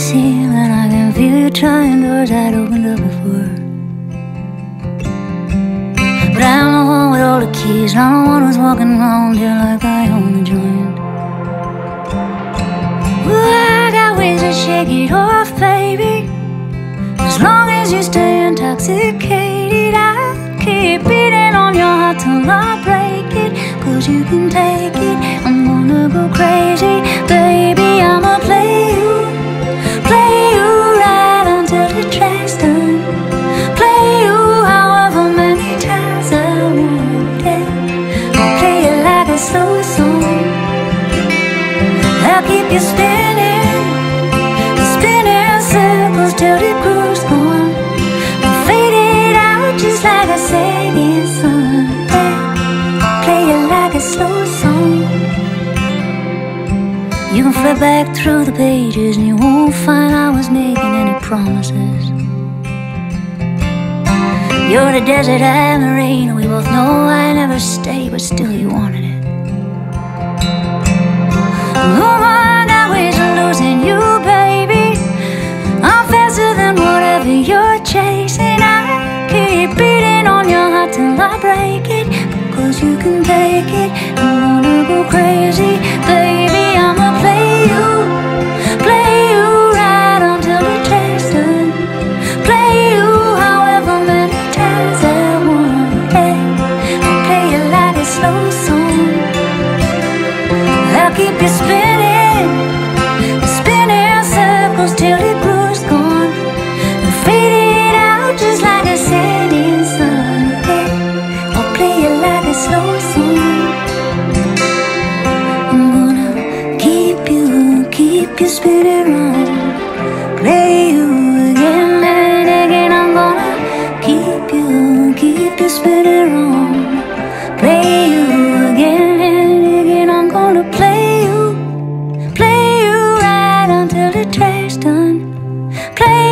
ceiling I can feel you trying doors I'd opened up before. But I'm the one with all the keys I'm the one who's walking around here like I own the joint. Ooh, I got ways to shake it off, baby. As long as you stay intoxicated I'll keep beating on your heart till I break it. Cause you can take it. I'm gonna go crazy, baby I'll keep you spinning. Spinning circles till the groove's gone I'll fade it out just like a setting sun. Play it like a slow song. You can flip back through the pages And you won't find I was making any promises. You're the desert, I'm the rain We Because you can take keep you spinning round. Play you again and again. I'm gonna keep you, keep you spinning round. Play you again and again. I'm gonna play you, play you right until the track's done. Play